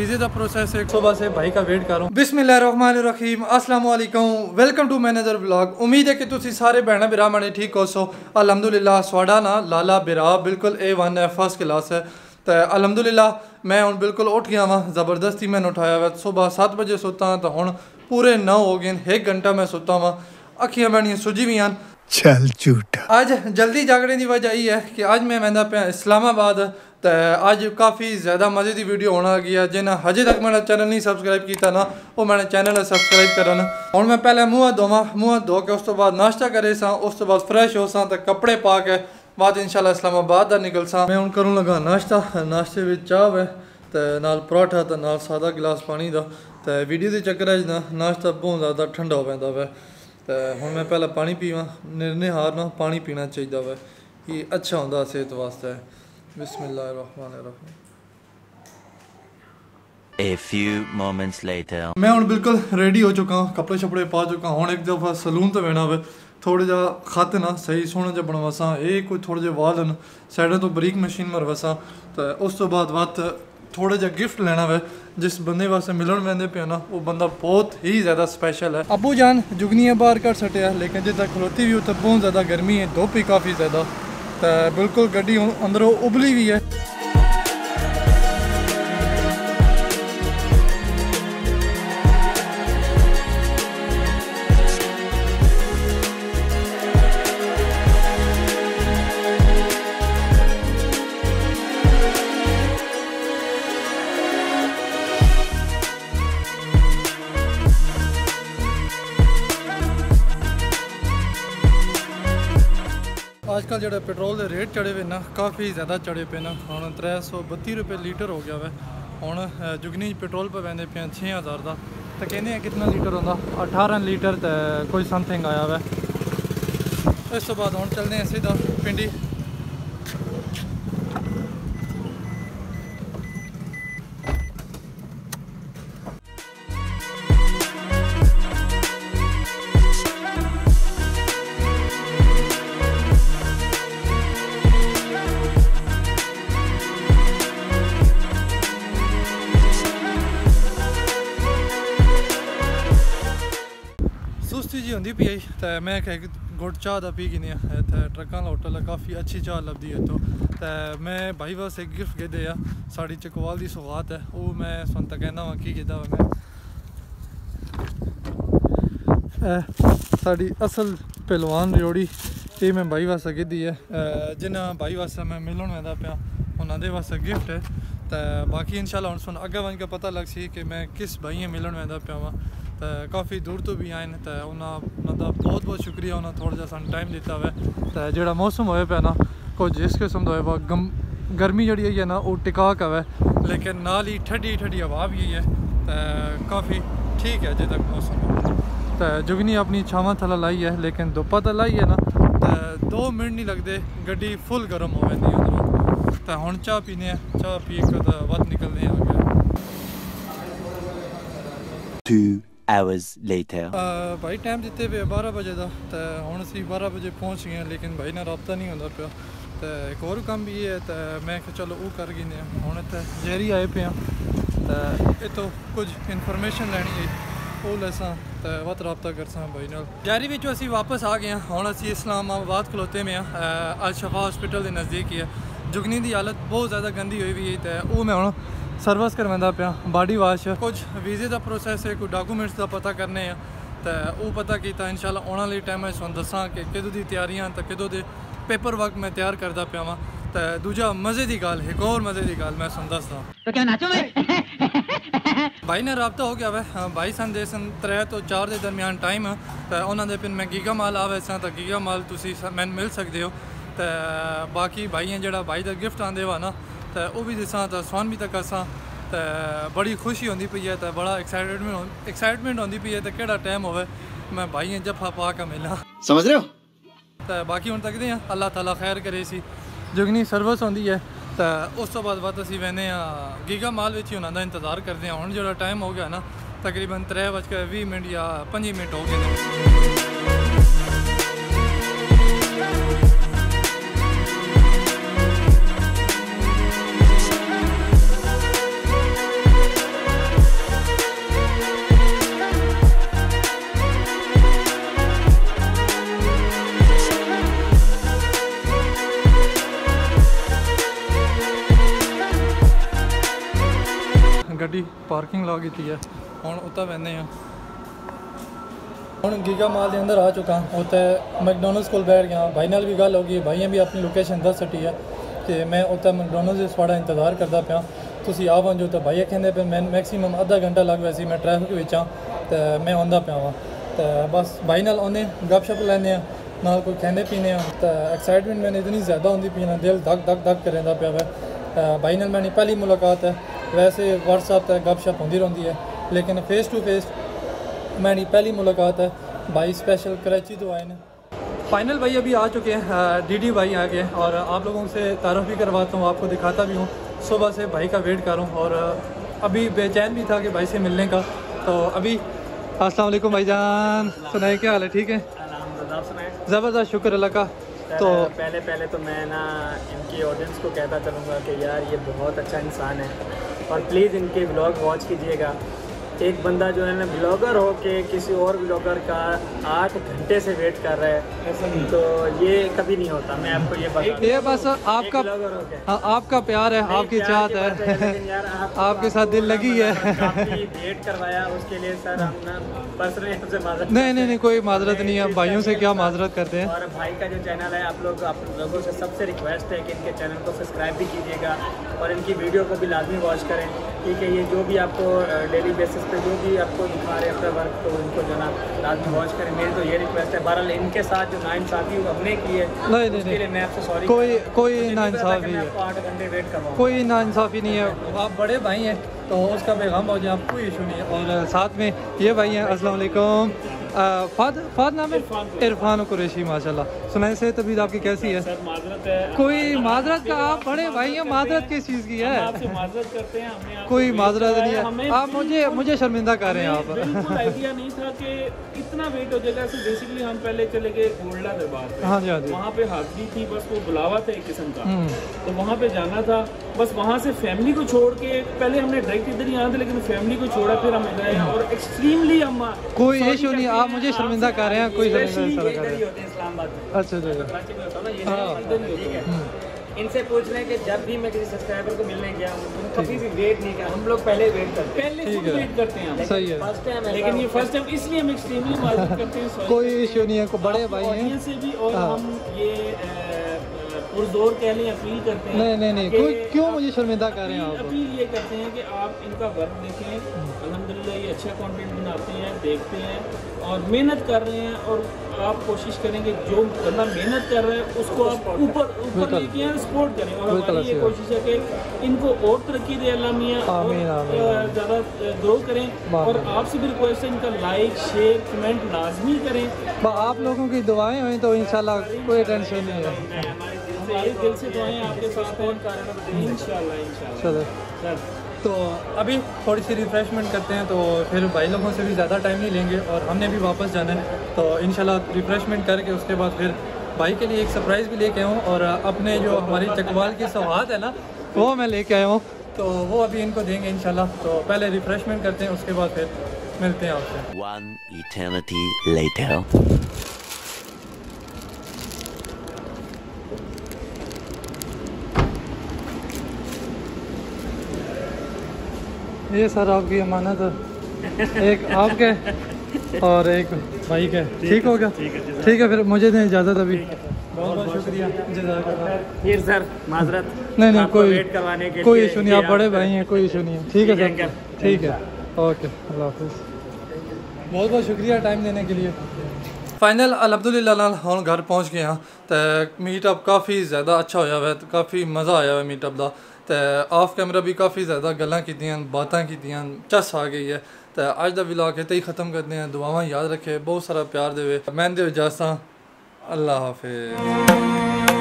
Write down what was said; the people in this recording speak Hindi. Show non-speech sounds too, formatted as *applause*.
इजी द प्रोसेस है सुबह से भाई का वेट कर। रहा हूँ अस्सलाम वेलकम टू मैनेजर ब्लॉग उम्मीद है कि तुम सारे भैन भरा मैंने ठीक हो सो अलहमदुल्ला सोडा ना लाला बिरा बिल्कुल ए वन है फ़र्स्ट क्लास है। तो अलहमदुल्ला मैं हूँ बिल्कुल उठ गया वहाँ ज़बरदस्ती मैंने उठाया हुआ। सुबह सात बजे सुता तो हूँ पूरे नौ हो गए एक घंटा मैं सुता वहाँ अखियाँ मैनिया सुजी हुई चल झूठा। आज जल्दी जागने की वजह यही है कि आज मैं वह इस्लामाबाद ਇਸਲਾਮਾਬਾਦ ਤੇ ਅੱਜ ਕਾਫੀ ਜ਼ਿਆਦਾ ਮਜ਼ੇ ਦੀ ਵੀਡੀਓ ਹੋਣ ਲੱਗੀ ਹੈ ਜਿਹਨਾਂ ਹਜੇ ਤੱਕ ਮੇਰਾ ਚੈਨਲ ਨਹੀਂ ਸਬਸਕ੍ਰਾਈਬ ਕੀਤਾ ਨਾ ਉਹ ਮੇਰਾ ਚੈਨਲ ਸਬਸਕ੍ਰਾਈਬ ਕਰਨ ਹੁਣ ਮੈਂ ਪਹਿਲੇ ਮੂੰਹ ਧੋਵਾਂ ਮੂੰਹ ਧੋ ਕੇ ਉਸ ਤੋਂ ਬਾਅਦ ਨਾਸ਼ਤਾ ਕਰੇ ਸਾਂ ਉਸ ਤੋਂ ਬਾਅਦ ਫਰੈਸ਼ ਹੋ ਸਾਂ ਤੇ ਕੱਪੜੇ ਪਾ ਕੇ ਬਾਅਦ ਇਨਸ਼ਾਅੱਲਾ ਇਸਲਾਮਾਬਾਦ ਦਾ ਨਿਕਲ ਸਾਂ ਮੈਂ ਹੁਣ ਕਰਨ ਲੱਗਾ ਨਾਸ਼ਤਾ ਨਾਸ਼ਤੇ ਵਿੱਚ ਚਾਹ ਹੈ ਤੇ ਨਾਲ ਪਰੌਠਾ ਤੇ ਨਾਲ ਸਾਦਾ ਗਲਾਸ ਪਾਣੀ ਦਾ ਤੇ ਵੀਡੀਓ ਦੇ ਚੱਕਰ 'ਚ ਨਾ ਨਾਸ਼ਤਾ ਬਹੁਤ ਜ਼ਿਆਦਾ ਠੰਡਾ ਹੋ ਪੈਂਦਾ ਵਾ ਤੇ ਹੁਣ ਮੈਂ ਪਹਿਲਾਂ ਪਾਣੀ ਪੀਵਾਂ ਨਿਰਨੇ ਹਾਰ ਨਾਲ ਪਾਣੀ ਪੀਣਾ ਚਾਹੀਦਾ ਵਾ ਇਹ ਅੱਛਾ ਹੁੰਦਾ ਸਿਹਤ ਵਾਸਤੇ ਬਿਸਮਿਲ੍ਲਾਹਿਰਰਹਿਮਾਨਿਰਰਹੀਮ A few moments later. ਮੈਂ ਹੁਣ ਬਿਲਕੁਲ ਰੈਡੀ ਹੋ ਚੁੱਕਾ ਹਾਂ ਕੱਪੜੇ ਛਪੜੇ ਪਾ ਚੁੱਕਾ ਹੁਣ ਇੱਕ ਦਫਾ ਸਲੂਨ ਤੇ ਬਹਿਣਾ ਵੇ ਥੋੜਾ ਜਿਹਾ ਖੱਤ ਨਾ ਸਹੀ ਸੋਹਣਾ ਜਿਹਾ ਬਣਵਾਸਾਂ ਇਹ ਕੋਈ ਥੋੜੇ ਜਿਹਾ ਵਾਲ ਹਨ ਸਾਈਡਾਂ ਤੋਂ ਬਰੀਕ ਮਸ਼ੀਨ ਮਰਵਾਸਾਂ ਤੇ ਉਸ ਤੋਂ ਬਾਅਦ ਵੱਤ ਥੋੜਾ ਜਿਹਾ ਗਿਫਟ ਲੈਣਾ ਵੇ ਜਿਸ ਬੰਦੇ ਵਾਸਤੇ ਮਿਲਣ ਵੰਦੇ ਪਿਆ ਨਾ ਉਹ ਬੰਦਾ ਬਹੁਤ ਹੀ ਜ਼ਿਆਦਾ ਸਪੈਸ਼ਲ ਹੈ ਅਬੂ ਜਾਨ ਜੁਗਨੀਆਂ ਬਾਹਰ ਕਰ ਸਟਿਆ ਲੇਕਿਨ ਜੇ ਤੱਕ ਖਲੋਤੀ ਵੀ ਉੱਤੇ ਬਹੁਤ ਜ਼ਿਆਦਾ ਗਰਮੀ ਹੈ ਧੁੱਪ ਹੀ ਕਾਫੀ ਜ਼ਿਆਦਾ ਤਾਂ ਬਿਲਕੁਲ ਗੱਡੀ ਅੰਦਰੋਂ ਉਬਲੀ ਵੀ ਹੈ। ਅੱਜ ਕੱਲ ਜਿਹੜੇ ਪੈਟਰੋਲ ਦੇ ਰੇਟ ਚੜੇ ਵੇ ਨਾ, ਕਾਫੀ ਜ਼ਿਆਦਾ ਚੜੇ ਪਏ ਨਾ। ਹੁਣ 332 ਰੁਪਏ ਲੀਟਰ ਹੋ ਗਿਆ ਵਾ। ਹੁਣ ਜੁਗਨੀ 'ਚ ਪੈਟਰੋਲ ਪੈ ਪੈਂਦੇ ਪਿਆ 6000 ਦਾ। ਤਾਂ ਕਹਿੰਦੇ ਆ ਕਿੰਨਾ ਲੀਟਰ ਹੁੰਦਾ? 18 ਲੀਟਰ ਤੇ ਕੋਈ ਸਮਥਿੰਗ ਆਇਆ ਵਾ। ਇਸ ਤੋਂ ਬਾਅਦ ਹੁਣ ਚੱਲਦੇ ਆ ਸਿੱਧਾ ਪਿੰਡੀ। भी आई तो मैं गुड़ चाह पी गिनी है तो का होटल काफ़ी अच्छी चाह ली है इतों तो मैं भाई वास्ते एक गिफ्ट गेदे आ साड़ी चकवाल की सौगात है वह मैं सुन तो कहना वहाँ की गेदा वा मैं। साड़ी असल पहलवान जोड़ी ये मैं भाई वास्ते गेदी है जिन्हें भाई वास्ते मैं मिलन वेंदा पाया उन्होंने वास्ते गिफ्ट है तो बाकी इंशाल्लाह हम सुन अगे वन के पता लग सी कि मैं किस भाई मिलन वेंदा पाया वहाँ तो काफ़ी दूर तो भी आए हैं तो उन्होंने मतलब बहुत बहुत शुक्रिया उन्होंने थोड़ा जहाँ टाइम दिता वे। तो जो मौसम हो पाया ना कुछ जिस किस्म का हो गम, गर्मी जी है ना वो टिका है लेकिन नाल ही ठंडी ठंडी हवा भी है तो काफ़ी ठीक है अजे तक मौसम। तो जुगनी अपनी छाव थल लाई है लेकिन धुप्पा तो लाई है ना तो दो मिनट नहीं लगते गड्डी फुल गर्म हो जाती है उधरों तो हूँ चाह पीने चाह पी के बद निकलने आ गया ਪੀਨੇ ਆ ਚਾਹ ਪੀ ਕੇ ਤਾਂ ਵੱਧ ਨਿਕਲਦੇ ਆ ਅੱਗੇ Two hours later. ਅਹ ਭਾਈ ਟਾਈਮ ਦਿੱਤੇ ਪਏ 12 ਵਜੇ ਦਾ ਤੇ ਹੁਣ ਅਸੀਂ 12 ਵਜੇ ਪਹੁੰਚ ਗਏ ਹਾਂ, ਲੇਕਿਨ ਭਾਈ ਨਾਲ ਰਾਬਤਾ ਨਹੀਂ ਹੁੰਦਾ ਪਿਆ ਤੇ ਇੱਕ ਹੋਰ ਕੰਮ ਵੀ ਹੈ ਤੇ ਮੈਂ ਕਿਹਾ ਚਲੋ ਉਹ ਕਰ ਗਏ ਨੇ ਹੁਣ ਇੱਥੇ ਜੈਰੀ ਆਏ ਪਏ ਆ ਤੇ ਇਹ ਤੋਂ ਕੁਝ ਇਨਫੋਰਮੇਸ਼ਨ ਲੈਣੀ ਹੈ ਉਹ ਲੈਸਾਂ ਤੇ ਵੱਧ ਰਾਬਤਾ ਕਰਸਾਂ ਭਾਈ ਨਾਲ ਜੈਰੀ ਵਿੱਚੋਂ ਅਸੀਂ ਵਾਪਸ ਆ ਗਏ ਹਾਂ ਹੁਣ ਅਸੀਂ ਇਸਲਾਮਾਬਾਦ ਖਲੋਤੇ ਮੇ ਆ ਅਲ ਸ਼ਫਾ ਹਸਪੀਟਲ ਦੇ ਨਜ਼ਦੀਕ ਹੀ ਹੈ ਜੁਗਨੀ ਦੀ ਹਾਲਤ ਬਹੁਤ ਜ਼ਿਆਦਾ ਗੰਦੀ ਹੋਈ ਵੀ ਹੈ ਤੇ ਉਹ ਮੈਂ ਹੁਣ ਸਰਵਿਸ ਕਰਵਾਉਂਦਾ ਪਿਆ ਬਾਡੀ ਵਾਸ਼। ਕੁਝ ਵੀਜ਼ੇ ਦਾ ਪ੍ਰੋਸੈਸ ਹੈ ਕੋਈ ਡਾਕੂਮੈਂਟਸ ਦਾ ਪਤਾ ਕਰਨੇ ਆ। ਤਾਂ ਉਹ ਪਤਾ ਕੀਤਾ ਇਨਸ਼ਾਅੱਲਾ ਆਉਣ ਵਾਲੇ ਟਾਈਮ ਵਿੱਚ ਤੁਹਾਨੂੰ ਦੱਸਾਂ ਕਿ ਕਿਦੋਂ ਦੀ ਤਿਆਰੀਆਂ ਤਾਂ ਕਿਦੋਂ ਦੇ ਪੇਪਰ ਵਰਕ ਮੈਂ ਤਿਆਰ ਕਰਦਾ ਪਿਆ ਵਾਂ। ਤਾਂ ਦੂਜਾ ਮਜ਼ੇ ਦੀ ਗੱਲ ਇੱਕ ਹੋਰ ਮਜ਼ੇ ਦੀ ਗੱਲ ਮੈਂ ਤੁਹਾਨੂੰ ਦੱਸਦਾ। ਤਾਂ ਕਿਆ ਨਾਚੋ ਮੈਂ ਭਾਈ ਨਾਲ ਰਾਬਤਾ ਹੋ ਗਿਆ ਵਾ। ਭਾਈ ਸੰਦੇਸਨ 3 ਤੋਂ ਚਾਰ ਦੇ ਦਰਮਿਆਨ ਟਾਈਮ ਤਾਂ ਉਹਨਾਂ ਦੇ ਪਿੰਨ ਮੈਂ ਗੀਗਾ ਮਾਲ ਆਵੇ ਸਾਂ ਤਾਂ ਗੀਗਾ ਮਾਲ ਤੁਸੀਂ ਮੈਨੂੰ ਮਿਲ ਸਕਦੇ ਹੋ। ਤਾਂ ਬਾਕੀ ਭਾਈਆਂ ਜਿਹੜਾ ਭਾਈ ਦਾ ਗਿਫਟ ਆਂਦੇ ਵਾ ਨਾ ਤੇ ਉਹ ਵੀ ਦਿਸਾਂ ਤਾਂ ਸਵਾਨ ਵੀ ਤਾਂ ਕਰਸਾਂ ਤੇ ਬੜੀ ਖੁਸ਼ੀ ਹੁੰਦੀ ਪਈ ਹੈ ਤੇ ਬੜਾ ਐਕਸਾਈਟਮੈਂਟ ਐਕਸਾਈਟਮੈਂਟ ਹੁੰਦੀ ਪਈ ਹੈ ਤੇ ਕਿਹੜਾ ਟਾਈਮ ਹੋਵੇ ਮੈਂ ਭਾਈਆਂ ਜੱਫਾ ਪਾ ਕੇ ਮਿਲਾਂ समझ रहे हो ਤੇ ਬਾਕੀ ਹੁਣ ਤੱਕਦੇ ਆ ਅੱਲਾਹ ਤਾਲਾ ਖੈਰ ਕਰੇ ਸੀ ਜੁਗਨੀ ਸਰਵਿਸ ਹੁੰਦੀ ਹੈ ਤਾਂ ਉਸ ਤੋਂ ਬਾਅਦ ਬਾਅਦ ਅਸੀਂ ਵੈਨੇ ਆ ਗੀਗਾ ਮਾਲ ਵਿੱਚ ਹੀ ਉਹਨਾਂ ਦਾ ਇੰਤਜ਼ਾਰ ਕਰਦੇ ਆ ਹੁਣ ਜਿਹੜਾ ਟਾਈਮ ਹੋ ਗਿਆ ਨਾ ਤਕਰੀਬਨ 3:20 ਮਿੰਟ ਜਾਂ 5 ਮਿੰਟ ਹੋ ਗਏ ਨੇ ਗੱਡੀ ਪਾਰਕਿੰਗ ਲਾ ਕੀਤੀ ਹੈ। ਹੁਣ ਉੱਤੇ ਬੈਠਦੇ ਆ ਹੁਣ ਗੀਗਾ ਮਾਲ ਦੇ ਅੰਦਰ ਆ ਚੁੱਕਾ ਉੱਥੇ ਮੈਕਡੋਨਲਡਸ ਕੋਲ ਬੈਠ ਗਿਆ ਭਾਈ ਨਾਲ ਵੀ ਗੱਲ ਹੋ ਗਈ ਭਾਈਆਂ ਵੀ ਆਪਣੀ ਲੋਕੇਸ਼ਨ ਦੱਸ ਸਟੀ ਹੈ ਕਿ ਮੈਂ ਉੱਥੇ ਮੈਕਡੋਨਲਡਸ ਦੇ ਤੁਹਾਡਾ ਇੰਤਜ਼ਾਰ ਕਰਦਾ ਪਿਆ ਤੁਸੀਂ ਆ ਪਹੁੰਚੋ ਤਾਂ ਭਾਈਆ ਕਹਿੰਦੇ ਪਏ, ਮੈਂ ਮੈਕਸਿਮਮ ਅੱਧਾ ਘੰਟਾ ਲੱਗ ਵੈਸੀ ਮੈਂ ਟ੍ਰੈਫਿਕ ਵਿੱਚ ਆ ਤੇ ਮੈਂ ਆਉਂਦਾ ਪਿਆ ਵਾਂ। ਤੇ ਬਸ ਭਾਈ ਨਾਲ ਆਉਂਦੇ ਗੱਪਸ਼ਪ ਲੈਂਦੇ ਆ ਨਾਲ ਕੋਈ ਕਹਿੰਦੇ ਪੀਨੇ ਆ ਤਾਂ ਐਕਸਾਈਟਮੈਂਟ ਮੈਨੂੰ ਇਤਨੀ ਜ਼ਿਆਦਾ ਹੁੰਦੀ ਪਈ ਨਾ, ਦਿਲ ਧੱਕ ਧੱਕ ਧੱਕ ਕਰਦਾ ਪਿਆ ਵਾ। ਤਾਂ ਭਾਈ ਨਾਲ ਮੇਰੀ ਪਹਿਲੀ ਮੁਲਾਕਾਤ ਹੈ। वैसे व्हाट्सअप तक गपशप होंगी रही है लेकिन फेस टू फेस मैंने पहली मुलाकात है भाई स्पेशल कराची तो आए हैं फाइनल भाई अभी आ चुके हैं डीडी भाई आ गए और आप लोगों से तारफ़ भी करवाता हूँ आपको दिखाता भी हूँ। सुबह से भाई का वेट कर रहा हूँ और अभी बेचैन भी था कि भाई से मिलने का तो अभी अस्सलाम वालेकुम भाईजान सुनाए क्या हाल है ठीक है? ज़बरदस्त शुक्र अल्लाह का तो पहले पहले तो मैं ना इनकी ऑडियंस को कहता चलूँगा कि यार ये बहुत अच्छा इंसान है। और प्लीज़ इनके ब्लॉग वॉच कीजिएगा। एक बंदा जो है ना ब्लॉगर हो के किसी और ब्लॉगर का आठ घंटे से वेट कर रहा है। तो ये कभी नहीं होता मैं आपको ये बता ये बस आपका हो आपका प्यार है आपकी चाहत है। *laughs* आप- आपके साथ दिल लगी है। वेट करवाया उसके लिए सर हम पर्सनली माजरत नहीं नहीं नहीं कोई माजरत नहीं है भाइयों से क्या माजरत करते हैं? और भाई का जो चैनल है आप लोग आप लोगों से सबसे रिक्वेस्ट है कि इनके चैनल को सब्सक्राइब भी कीजिएगा और इनकी वीडियो को भी लाजमी वॉच करें। ठीक है ये जो भी आपको डेली बेसिस पे जो भी आपको दिखा रहे अपना वर्क तो उनको जो ना लाजमी वॉच करें। मेरी तो ये रिक्वेस्ट है बहरहाल इनके साथ जो नाइंसाफ़ी हमने की है नहीं, नहीं, नहीं। मैं आपसे सॉरी कोई- कोई नाइंसाफ़ी मैं है। आठ घंटे वेट करवाऊँ कोई नाइंसाफ़ी नहीं है। आप बड़े भाई हैं तो उसका पैगाम हो जाए आप कोई इशू नहीं है। और साथ में ये भाई हैं अस्सलाम वालेकुम। फाद फाद नाम है? इरफान कुरैशी माशाल्लाह। सुनाए से तबीयत आपकी कैसी है? सर माजरत है। कोई माजरत का आप बड़े भाई हैं माजरत किस चीज़ की आपसे है माजरत करते हैं हमने कोई माजरत नहीं है। आप मुझे मुझे शर्मिंदा कर रहे हैं आप। आइडिया नहीं था कि इतना वेट हो जाएगा। ऐसे बेसिकली हम पहले चले गए गोल्डा दरबार हाँ जी हाँ जी। वहाँ पे हाजिरी थी बस वो बुलावा था एक किस्म का। हम्म। तो वहाँ पे जाना था। बस वहाँ से फैमिली को छोड़ के पहले हमने डायरेक्ट इधर ही आना था लेकिन फैमिली को छोड़ा फिर हम गए और एक्सट्रीमली हम कोई इशू नहीं आप मुझे शर्मिंदा कर रहे हैं कोई शर्मिंदा इधर इस्लामाबाद अच्छा अच्छा है। ना हाँ। इनसे पूछ रहे हैं कि जब भी मैं किसी सब्सक्राइबर को मिलने गया हूँ तो कभी भी वेट नहीं किया। हम लोग पहले वेट करते हैं। पहले ही। वेट करते हैं हम। सही है। फ़र्स्ट टाइम लेकिन ये फ़र्स्ट टाइम इसलिए हम एक्सट्रीमली माजरत करते हैं *laughs* कोई इशू नहीं है को बड़े भाई हैं। से भी और हाँ। हम ये पुरजोर कह लें अपील करते हैं नहीं नहीं नहीं कोई क्यों मुझे शर्मिंदा कर रहे हैं आप? अपील ये करते हैं कि आप इनका वर्क देखें। अल्हम्दुलिल्लाह ये अच्छा कंटेंट बनाते हैं देखते हैं और मेहनत कर रहे हैं और आप कोशिश करें कि जो बंदा मेहनत कर रहा है उसको आप ऊपर ऊपर लेके आए सपोर्ट करें। और हमारी ये कोशिश है कि इनको और तरक्की दे अल्लाह मियाँ और आमीन, आमीन, आमीन। ज़्यादा ग्रो करें और आपसे भी रिक्वेस्ट है इनका लाइक शेयर कमेंट लाजमी करें। आप लोगों की दुआएँ हुई तो इंशाल्लाह कोई टेंशन नहीं है। से दिल से दुआएँ आपके साथ हैं। इंशाल्लाह इंशाल्लाह। सर तो अभी थोड़ी सी रिफ़्रेशमेंट करते हैं तो फिर भाई लोगों से भी ज़्यादा टाइम नहीं लेंगे और हमने भी वापस जाना है। तो इंशाल्लाह रिफ़्रेशमेंट करके उसके बाद फिर भाई के लिए एक सरप्राइज़ भी लेके आऊँ और अपने जो हमारी चकवाल की सौगात है ना वो मैं लेके आया हूँ। तो वो अभी इनको देंगे इंशाल्लाह। तो पहले रिफ़्रेशमेंट करते हैं उसके बाद फिर मिलते हैं आपसे। ये सर आपकी अमानत एक आपके और एक भाई के। ठीक हो गया? ठीक है फिर मुझे दें इजाज़त अभी। बहुत बहुत शुक्रिया। सर माजरत नहीं नहीं कोई कोई इशू नहीं आप बड़े भाई हैं कोई इशू नहीं है। ठीक है सर। ठीक है। ओके अल्लाह हाफि बहुत बहुत शुक्रिया टाइम देने के लिए। फाइनल अलहमदुल्ला हम घर पहुँच गए हाँ। तो मीटअप काफ़ी ज़्यादा अच्छा हो काफ़ी मज़ा आया हुआ मीटअप का तो ऑफ़ कैमरा भी काफ़ी ज़्यादा गल् की बातें की चस आ गई है तो अज का ब्लॉग इतना ही ख़त्म कर दें दुआव याद रखे बहुत सारा प्यार दे मैं इजाज़त अल्लाह हाफि